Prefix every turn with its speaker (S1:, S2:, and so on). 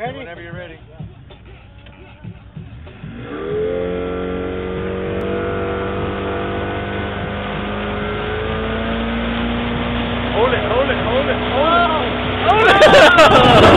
S1: Ready?
S2: Whenever you're ready. Hold it, hold it, hold it, hold it. Hold it!